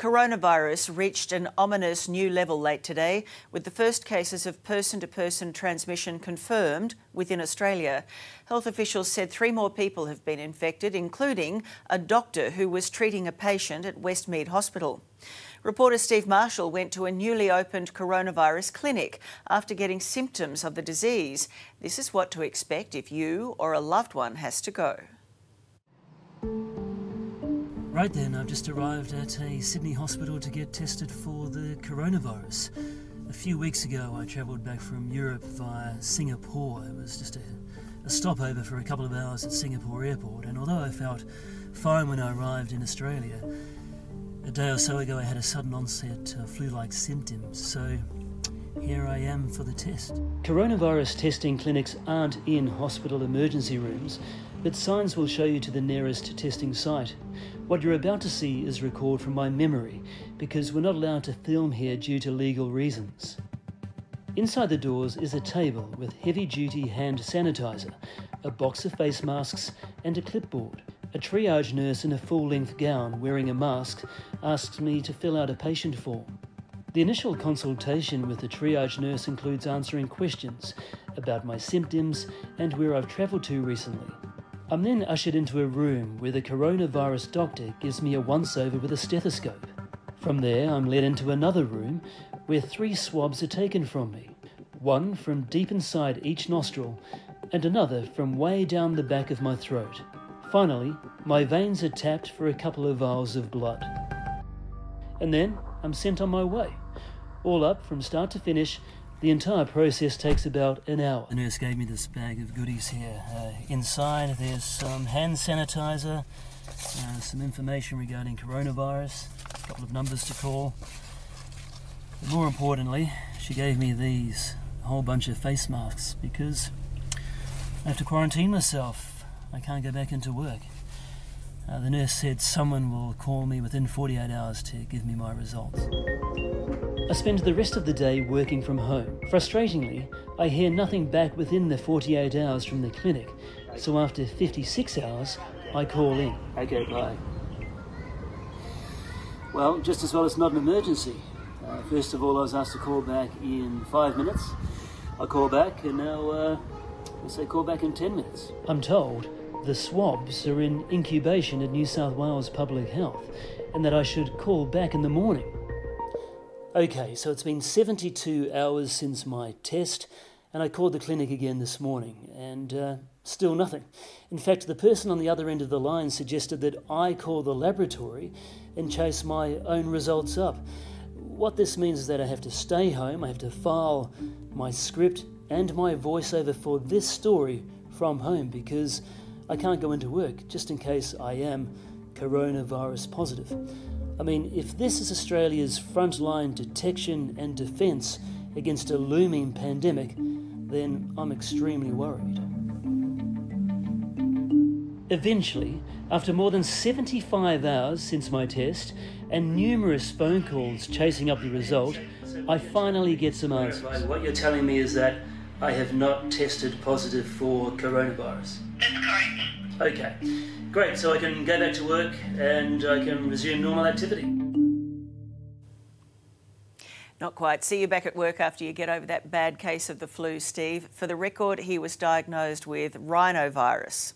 Coronavirus reached an ominous new level late today, with the first cases of person to person transmission confirmed within Australia. Health officials said three more people have been infected, including a doctor who was treating a patient at Westmead Hospital. Reporter Steve Marshall went to a newly opened coronavirus clinic after getting symptoms of the disease. This is what to expect if you or a loved one has to go. Right then, I've just arrived at a Sydney hospital to get tested for the coronavirus. A few weeks ago, I travelled back from Europe via Singapore. It was just a, a stopover for a couple of hours at Singapore Airport, and although I felt fine when I arrived in Australia, a day or so ago I had a sudden onset of flu like symptoms, so here I am for the test. Coronavirus testing clinics aren't in hospital emergency rooms, but signs will show you to the nearest testing site. What you're about to see is recorded from my memory because we're not allowed to film here due to legal reasons. Inside the doors is a table with heavy duty hand sanitizer, a box of face masks, and a clipboard. A triage nurse in a full length gown wearing a mask asks me to fill out a patient form. The initial consultation with the triage nurse includes answering questions about my symptoms and where I've travelled to recently. I'm then ushered into a room where the coronavirus doctor gives me a once over with a stethoscope. From there, I'm led into another room where three swabs are taken from me one from deep inside each nostril, and another from way down the back of my throat. Finally, my veins are tapped for a couple of vials of blood. And then I'm sent on my way. All up from start to finish, the entire process takes about an hour. The nurse gave me this bag of goodies here. Uh, inside, there's some hand sanitizer, uh, some information regarding coronavirus, a couple of numbers to call. But more importantly, she gave me these, a whole bunch of face masks, because I have to quarantine myself. I can't go back into work. Uh, the nurse said someone will call me within 48 hours to give me my results. I spend the rest of the day working from home. Frustratingly, I hear nothing back within the 48 hours from the clinic, so after 56 hours, I call in. Okay, bye. Well, just as well it's not an emergency. Uh, first of all, I was asked to call back in five minutes. I call back, and now uh, I say call back in 10 minutes. I'm told the swabs are in incubation at New South Wales Public Health, and that I should call back in the morning. Okay, so it's been 72 hours since my test, and I called the clinic again this morning, and uh, still nothing. In fact, the person on the other end of the line suggested that I call the laboratory and chase my own results up. What this means is that I have to stay home, I have to file my script and my voiceover for this story from home because I can't go into work just in case I am coronavirus positive. I mean, if this is Australia's frontline detection and defence against a looming pandemic, then I'm extremely worried. Eventually, after more than 75 hours since my test and numerous phone calls chasing up the result, I finally get some answers. What you're telling me is that I have not tested positive for coronavirus. That's correct. Okay, great. So I can go back to work and I can resume normal activity. Not quite. See you back at work after you get over that bad case of the flu, Steve. For the record, he was diagnosed with rhinovirus.